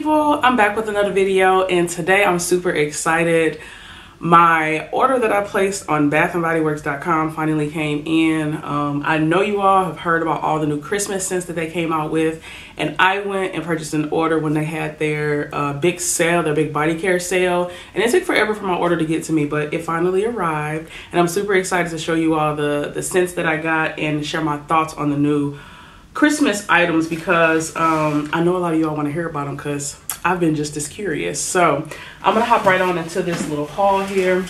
people i'm back with another video and today i'm super excited. My order that i placed on bathandbodyworks.com finally came in. Um, i know you all have heard about all the new christmas scents that they came out with and i went and purchased an order when they had their uh, big sale their big body care sale and it took forever for my order to get to me but it finally arrived and i'm super excited to show you all the the scents that i got and share my thoughts on the new Christmas items because um, I know a lot of y'all want to hear about them because I've been just as curious. So I'm going to hop right on into this little haul here.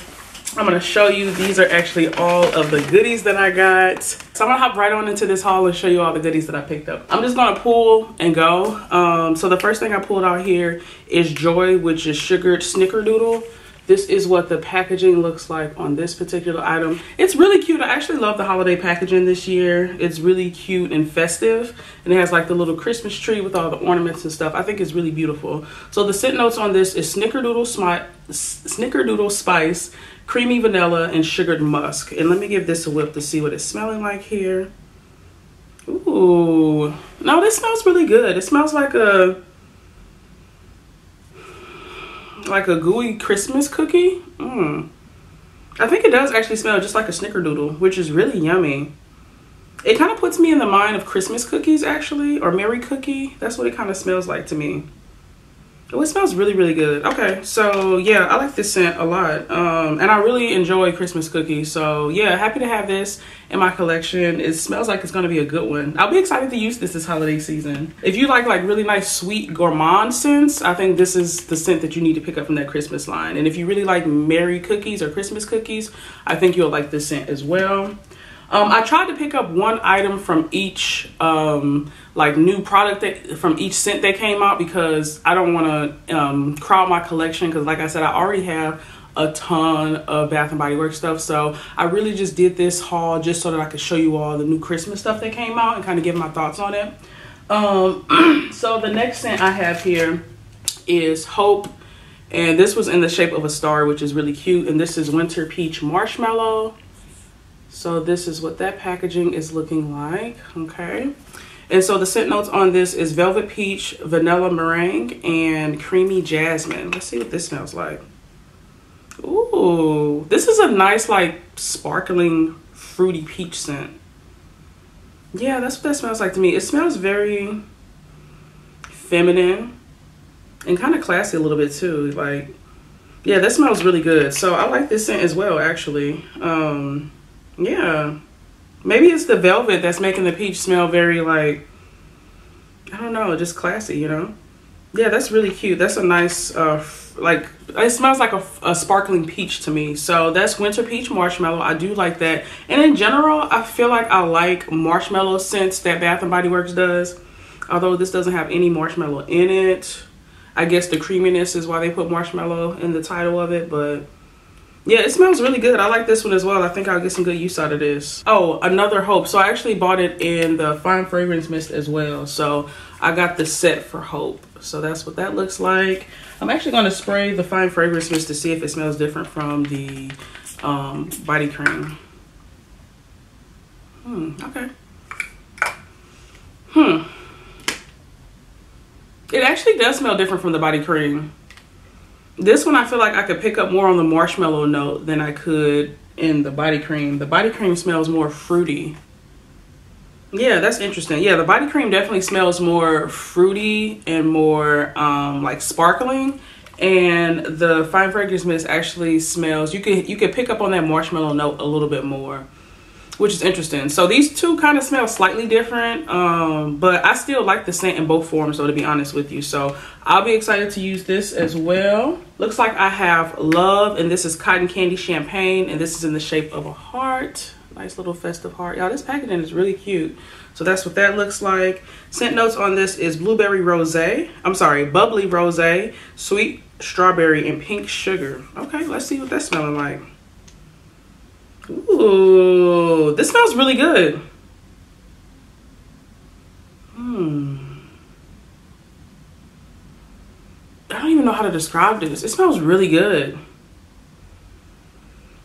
I'm going to show you, these are actually all of the goodies that I got. So I'm going to hop right on into this haul and show you all the goodies that I picked up. I'm just going to pull and go. Um, so the first thing I pulled out here is Joy, which is sugared snickerdoodle. This is what the packaging looks like on this particular item. It's really cute. I actually love the holiday packaging this year. It's really cute and festive. And it has like the little Christmas tree with all the ornaments and stuff. I think it's really beautiful. So the scent notes on this is snickerdoodle, snickerdoodle spice, creamy vanilla, and sugared musk. And let me give this a whip to see what it's smelling like here. Ooh. No, this smells really good. It smells like a like a gooey Christmas cookie. Mm. I think it does actually smell just like a snickerdoodle, which is really yummy. It kind of puts me in the mind of Christmas cookies actually, or Merry Cookie. That's what it kind of smells like to me. Oh, it smells really, really good. Okay, so yeah, I like this scent a lot. Um, and I really enjoy Christmas cookies. So yeah, happy to have this in my collection. It smells like it's gonna be a good one. I'll be excited to use this this holiday season. If you like like really nice sweet gourmand scents, I think this is the scent that you need to pick up from that Christmas line. And if you really like Merry cookies or Christmas cookies, I think you'll like this scent as well. Um, I tried to pick up one item from each um, like new product that, from each scent that came out because I don't want to um, crowd my collection because like I said, I already have a ton of Bath and Body Works stuff. So I really just did this haul just so that I could show you all the new Christmas stuff that came out and kind of give my thoughts on it. Um, so the next scent I have here is Hope. And this was in the shape of a star, which is really cute. And this is Winter Peach Marshmallow. So this is what that packaging is looking like, okay? And so the scent notes on this is Velvet Peach, Vanilla Meringue, and Creamy Jasmine. Let's see what this smells like. Ooh, this is a nice like sparkling fruity peach scent. Yeah, that's what that smells like to me. It smells very feminine and kind of classy a little bit too. Like, yeah, that smells really good. So I like this scent as well, actually. Um, yeah. Maybe it's the velvet that's making the peach smell very like, I don't know, just classy, you know? Yeah, that's really cute. That's a nice, uh, like, it smells like a, a sparkling peach to me. So that's Winter Peach Marshmallow. I do like that. And in general, I feel like I like marshmallow scents that Bath & Body Works does. Although this doesn't have any marshmallow in it. I guess the creaminess is why they put marshmallow in the title of it, but yeah, it smells really good. I like this one as well. I think I'll get some good use out of this. Oh, another Hope. So I actually bought it in the Fine Fragrance Mist as well. So I got the set for Hope. So that's what that looks like. I'm actually going to spray the Fine Fragrance Mist to see if it smells different from the um, body cream. Hmm, okay. Hmm. It actually does smell different from the body cream. This one I feel like I could pick up more on the marshmallow note than I could in the body cream. The body cream smells more fruity. Yeah, that's interesting. Yeah, the body cream definitely smells more fruity and more um, like sparkling. And the fine fragrance mist actually smells, you could you could pick up on that marshmallow note a little bit more which is interesting. So these two kind of smell slightly different, um, but I still like the scent in both forms, so to be honest with you. So I'll be excited to use this as well. Looks like I have Love, and this is Cotton Candy Champagne, and this is in the shape of a heart. Nice little festive heart. Y'all, this packaging is really cute. So that's what that looks like. Scent notes on this is Blueberry Rosé. I'm sorry, Bubbly Rosé, Sweet Strawberry, and Pink Sugar. Okay, let's see what that's smelling like. Ooh, this smells really good. Hmm. I don't even know how to describe this. It smells really good.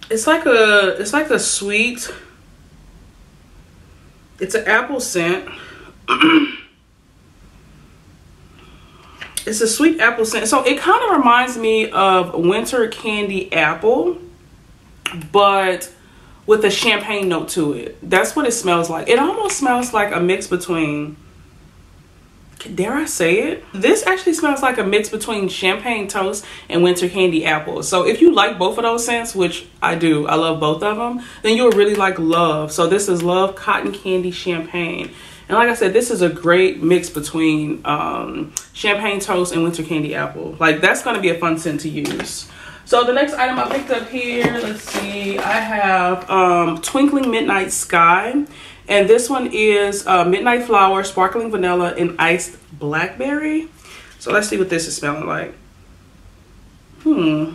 It's like a, it's like a sweet, it's an apple scent. it's a sweet apple scent. So it kind of reminds me of winter candy apple, but with a champagne note to it. That's what it smells like. It almost smells like a mix between dare I say it? This actually smells like a mix between champagne toast and winter candy apple. So if you like both of those scents, which I do, I love both of them, then you'll really like Love. So this is Love Cotton Candy Champagne. And like I said, this is a great mix between um, champagne toast and winter candy apple. Like that's gonna be a fun scent to use. So the next item I picked up here, let's see, I have um, Twinkling Midnight Sky. And this one is uh, Midnight Flower, Sparkling Vanilla, and Iced Blackberry. So let's see what this is smelling like. Hmm.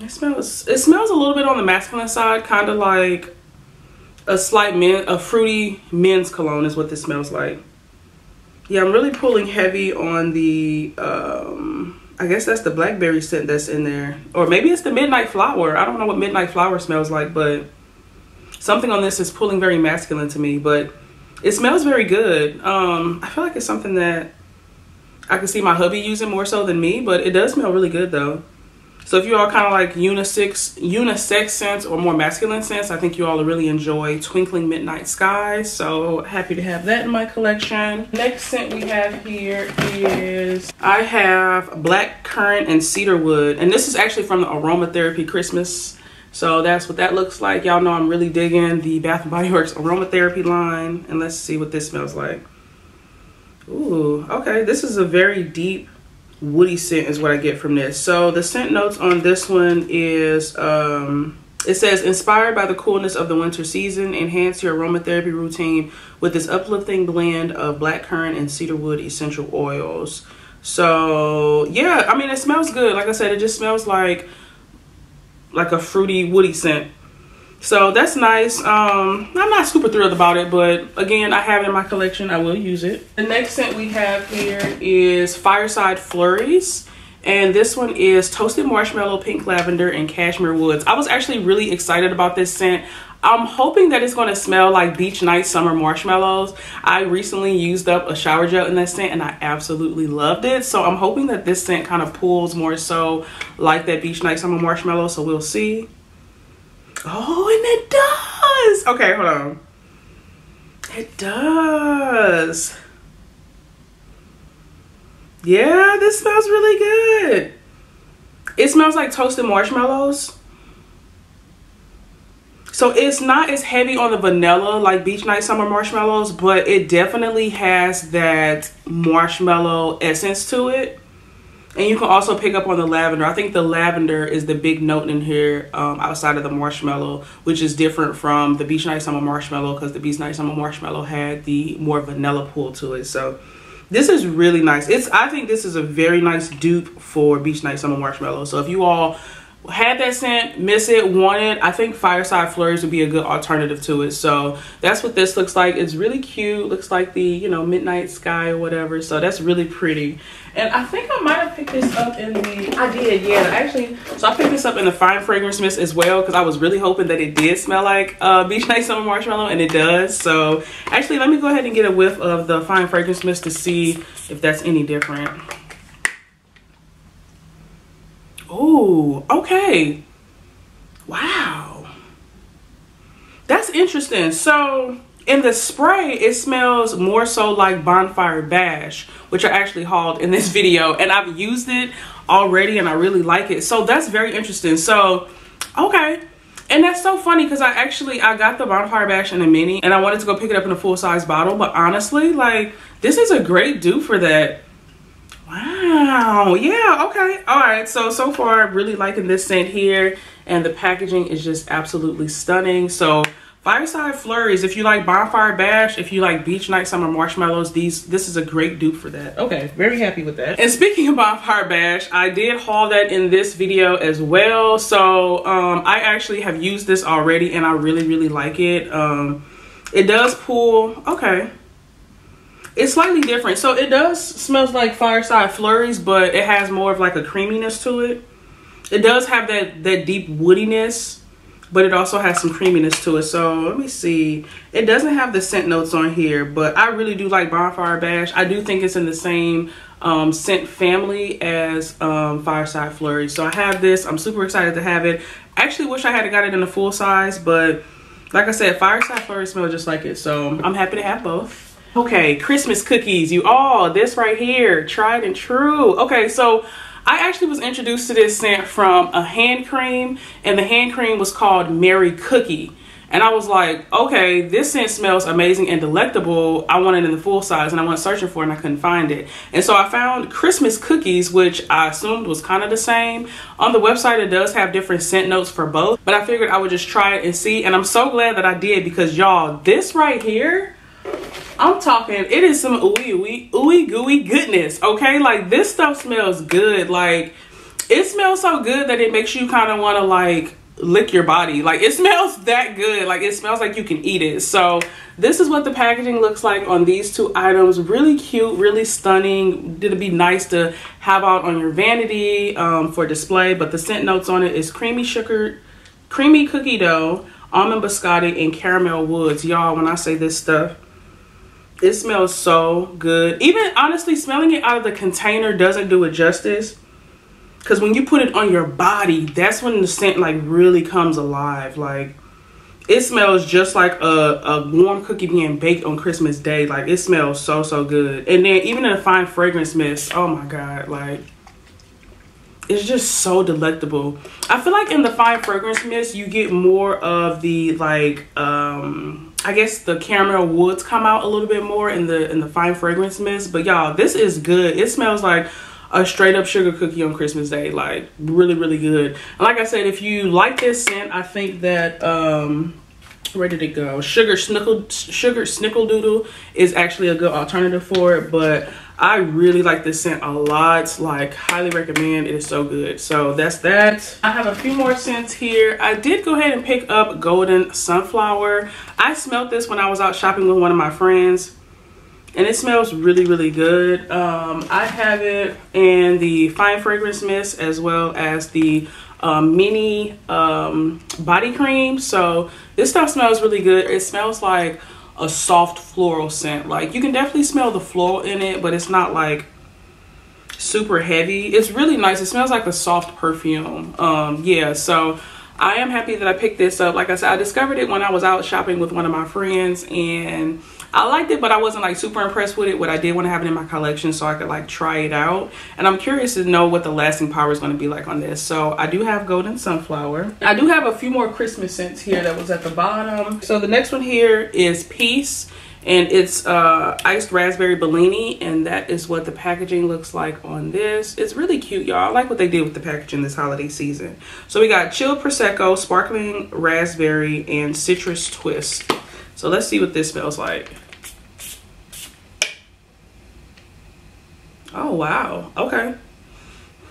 It smells, it smells a little bit on the masculine side, kind of like a slight men, a fruity men's cologne is what this smells like. Yeah, I'm really pulling heavy on the, um, I guess that's the blackberry scent that's in there. Or maybe it's the midnight flower. I don't know what midnight flower smells like, but something on this is pulling very masculine to me, but it smells very good. Um, I feel like it's something that I can see my hubby using more so than me, but it does smell really good though. So if you all kind of like unisex, unisex scents or more masculine scents, I think you all really enjoy Twinkling Midnight Skies. So happy to have that in my collection. Next scent we have here is, I have Black Currant and Cedarwood. And this is actually from the Aromatherapy Christmas so that's what that looks like. Y'all know I'm really digging the Bath & Body Works aromatherapy line. And let's see what this smells like. Ooh, okay. This is a very deep woody scent is what I get from this. So the scent notes on this one is, um, it says, inspired by the coolness of the winter season, enhance your aromatherapy routine with this uplifting blend of blackcurrant and cedarwood essential oils. So yeah, I mean, it smells good. Like I said, it just smells like like a fruity woody scent so that's nice um i'm not super thrilled about it but again i have it in my collection i will use it the next scent we have here is fireside flurries and this one is toasted marshmallow pink lavender and cashmere woods i was actually really excited about this scent I'm hoping that it's going to smell like Beach Night Summer Marshmallows. I recently used up a shower gel in that scent and I absolutely loved it. So I'm hoping that this scent kind of pulls more so like that Beach Night Summer Marshmallow. So we'll see. Oh, and it does. Okay, hold on. It does. Yeah, this smells really good. It smells like toasted marshmallows so it's not as heavy on the vanilla like Beach Night Summer Marshmallows, but it definitely has that marshmallow essence to it. And you can also pick up on the lavender. I think the lavender is the big note in here um, outside of the marshmallow, which is different from the Beach Night Summer Marshmallow because the Beach Night Summer Marshmallow had the more vanilla pull to it. So this is really nice. It's I think this is a very nice dupe for Beach Night Summer Marshmallow. So if you all had that scent, miss it, want it, I think Fireside Flurries would be a good alternative to it. So that's what this looks like. It's really cute. Looks like the, you know, midnight sky or whatever. So that's really pretty. And I think I might have picked this up in the, I did, yeah. Actually, so I picked this up in the Fine Fragrance Mist as well because I was really hoping that it did smell like uh, Beach Night Summer Marshmallow and it does. So actually, let me go ahead and get a whiff of the Fine Fragrance Mist to see if that's any different. Oh, okay. Wow. That's interesting. So in the spray, it smells more so like Bonfire Bash, which I actually hauled in this video. And I've used it already and I really like it. So that's very interesting. So, okay. And that's so funny because I actually, I got the Bonfire Bash in a mini and I wanted to go pick it up in a full size bottle. But honestly, like, this is a great dupe for that. Wow. Yeah. Okay. All right. So, so far, I'm really liking this scent here. And the packaging is just absolutely stunning. So, Fireside Flurries, if you like Bonfire Bash, if you like Beach Night Summer Marshmallows, these this is a great dupe for that. Okay, very happy with that. And speaking of Bonfire Bash, I did haul that in this video as well. So um, I actually have used this already and I really, really like it. Um, it does pull, okay, it's slightly different. So it does smells like Fireside Flurries, but it has more of like a creaminess to it. It does have that, that deep woodiness but it also has some creaminess to it. So let me see. It doesn't have the scent notes on here, but I really do like Bonfire Bash. I do think it's in the same um, scent family as um, Fireside Flurry. So I have this. I'm super excited to have it. I actually wish I had got it in a full size, but like I said, Fireside Flurry smells just like it. So I'm happy to have both. Okay, Christmas cookies. You all, this right here, tried and true. Okay, so I actually was introduced to this scent from a hand cream, and the hand cream was called Merry Cookie. And I was like, okay, this scent smells amazing and delectable. I want it in the full size and I went searching for it and I couldn't find it. And so I found Christmas cookies, which I assumed was kind of the same. On the website, it does have different scent notes for both, but I figured I would just try it and see. And I'm so glad that I did because y'all, this right here, I'm talking, it is some ooey ooey, ooey gooey goodness, okay? Like this stuff smells good. Like it smells so good that it makes you kind of want to like lick your body. Like it smells that good. Like it smells like you can eat it. So this is what the packaging looks like on these two items. Really cute, really stunning. It'd be nice to have out on your vanity um, for display. But the scent notes on it is creamy sugar, creamy cookie dough, almond biscotti, and caramel woods. Y'all, when I say this stuff, it smells so good. Even honestly, smelling it out of the container doesn't do it justice. Because when you put it on your body that's when the scent like really comes alive. Like it smells just like a, a warm cookie being baked on christmas day. Like it smells so so good. And then even in a fine fragrance mist. Oh my god like it's just so delectable. I feel like in the fine fragrance mist you get more of the like um i guess the caramel woods come out a little bit more in the in the fine fragrance mist but y'all this is good it smells like a straight up sugar cookie on Christmas Day. Like really, really good. And like I said, if you like this scent, I think that um where did it go? Sugar snickle sugar snickle doodle is actually a good alternative for it, but I really like this scent a lot. Like highly recommend. It is so good. So that's that. I have a few more scents here. I did go ahead and pick up Golden Sunflower. I smelled this when I was out shopping with one of my friends and it smells really really good um, i have it in the fine fragrance mist as well as the um, mini um, body cream so this stuff smells really good it smells like a soft floral scent. Like you can definitely smell the floral in it but it's not like super heavy. It's really nice. It smells like a soft perfume. Um, yeah so i am happy that i picked this up. Like i said i discovered it when i was out shopping with one of my friends and I liked it, but I wasn't like super impressed with it. What I did want to have it in my collection so I could like try it out. And I'm curious to know what the lasting power is going to be like on this. So I do have Golden Sunflower. I do have a few more Christmas scents here that was at the bottom. So the next one here is Peace and it's uh, iced raspberry Bellini and that is what the packaging looks like on this it's really cute y'all i like what they did with the packaging this holiday season so we got chilled prosecco sparkling raspberry and citrus twist so let's see what this smells like. Oh, wow. Okay.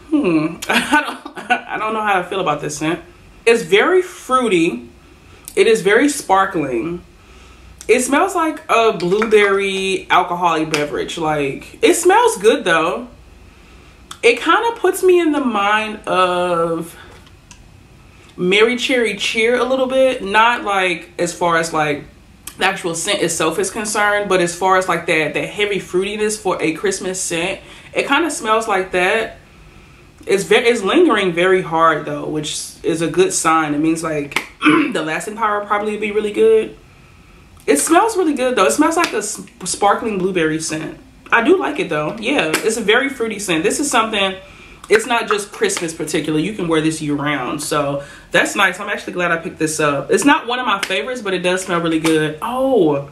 Hmm. I don't, I don't know how to feel about this scent. It's very fruity. It is very sparkling. It smells like a blueberry alcoholic beverage. Like, it smells good though. It kind of puts me in the mind of Merry Cherry Cheer a little bit. Not like as far as like the actual scent itself is concerned but as far as like that that heavy fruitiness for a christmas scent it kind of smells like that. It's very it's lingering very hard though which is a good sign. It means like the lasting power probably be really good. It smells really good though. It smells like a sparkling blueberry scent. I do like it though. Yeah it's a very fruity scent. This is something it's not just Christmas particular. You can wear this year round. So that's nice. I'm actually glad I picked this up. It's not one of my favorites, but it does smell really good. Oh,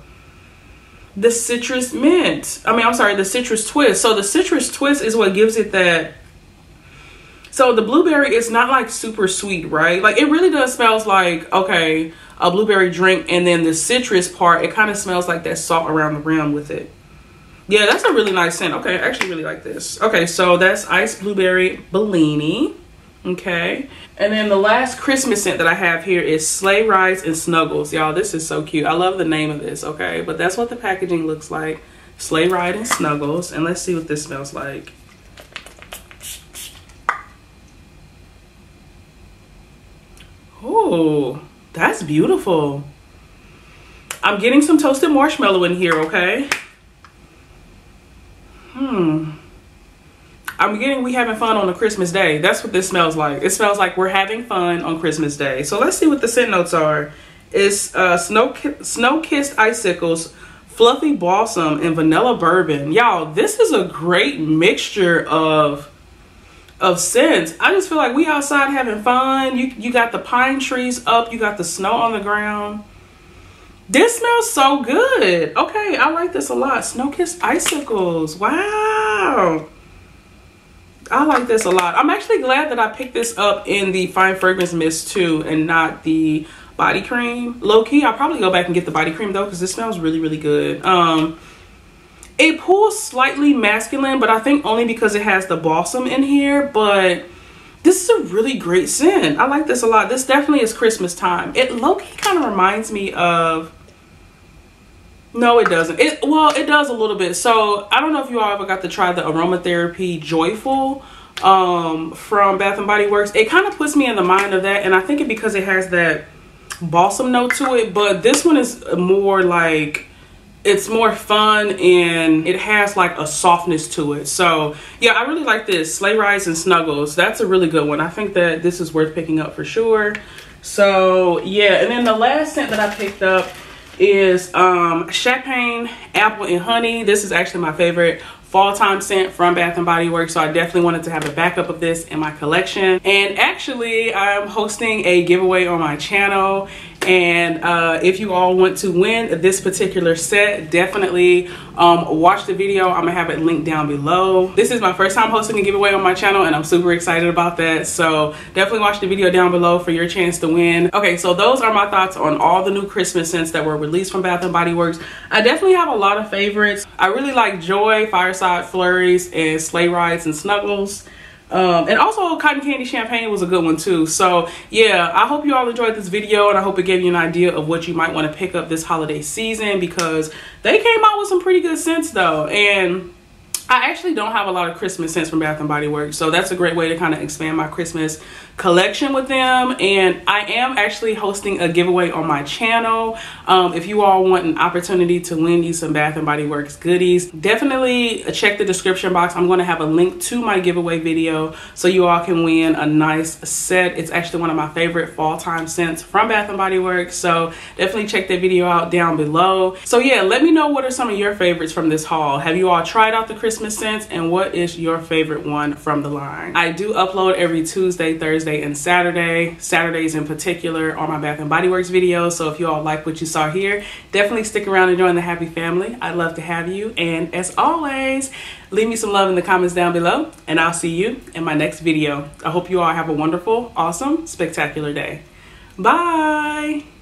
the citrus mint. I mean, I'm sorry, the citrus twist. So the citrus twist is what gives it that. So the blueberry is not like super sweet, right? Like it really does smells like, okay, a blueberry drink. And then the citrus part, it kind of smells like that salt around the rim with it. Yeah, that's a really nice scent. Okay, I actually really like this. Okay, so that's Ice Blueberry Bellini. Okay. And then the last Christmas scent that I have here is Sleigh Rides and Snuggles. Y'all, this is so cute. I love the name of this, okay? But that's what the packaging looks like. Sleigh Ride and Snuggles. And let's see what this smells like. Oh, That's beautiful. I'm getting some toasted marshmallow in here, okay? Hmm. I'm getting we having fun on a Christmas day. That's what this smells like. It smells like we're having fun on Christmas day. So let's see what the scent notes are. It's uh, snow snow kissed icicles, fluffy balsam, and vanilla bourbon. Y'all, this is a great mixture of of scents. I just feel like we outside having fun. You you got the pine trees up, you got the snow on the ground. This smells so good. Okay, I like this a lot. Snow kissed icicles. Wow. I like this a lot. I'm actually glad that I picked this up in the Fine Fragrance Mist too and not the body cream. Low key, I'll probably go back and get the body cream though because this smells really, really good. Um, it pulls slightly masculine, but I think only because it has the balsam in here. But this is a really great scent. I like this a lot. This definitely is Christmas time. It low-key kind of reminds me of... No, it doesn't. It Well, it does a little bit. So, I don't know if you all ever got to try the Aromatherapy Joyful um, from Bath & Body Works. It kind of puts me in the mind of that. And I think it because it has that balsam note to it. But this one is more like it's more fun and it has like a softness to it. So yeah, I really like this. Sleigh Rides and Snuggles. That's a really good one. I think that this is worth picking up for sure. So yeah, and then the last scent that I picked up is um, Champagne Apple and Honey. This is actually my favorite fall time scent from Bath & Body Works. So I definitely wanted to have a backup of this in my collection. And actually, I'm hosting a giveaway on my channel and uh, if you all want to win this particular set, definitely um, watch the video. I'm gonna have it linked down below. This is my first time hosting a giveaway on my channel and I'm super excited about that. So definitely watch the video down below for your chance to win. Okay, so those are my thoughts on all the new Christmas scents that were released from Bath & Body Works. I definitely have a lot of favorites. I really like Joy, Fireside Flurries, and Sleigh Rides and Snuggles. Um, and also cotton candy champagne was a good one too. So yeah, I hope you all enjoyed this video and I hope it gave you an idea of what you might want to pick up this holiday season because they came out with some pretty good scents though. And I actually don't have a lot of Christmas scents from Bath & Body Works, so that's a great way to kind of expand my Christmas collection with them. And I am actually hosting a giveaway on my channel. Um, if you all want an opportunity to win you some Bath & Body Works goodies, definitely check the description box. I'm going to have a link to my giveaway video so you all can win a nice set. It's actually one of my favorite fall time scents from Bath & Body Works, so definitely check that video out down below. So yeah, let me know what are some of your favorites from this haul. Have you all tried out the Christmas Christmas scents and what is your favorite one from the line. I do upload every Tuesday, Thursday, and Saturday. Saturdays in particular on my Bath & Body Works videos. So if you all like what you saw here, definitely stick around and join the happy family. I'd love to have you. And as always, leave me some love in the comments down below and I'll see you in my next video. I hope you all have a wonderful, awesome, spectacular day. Bye.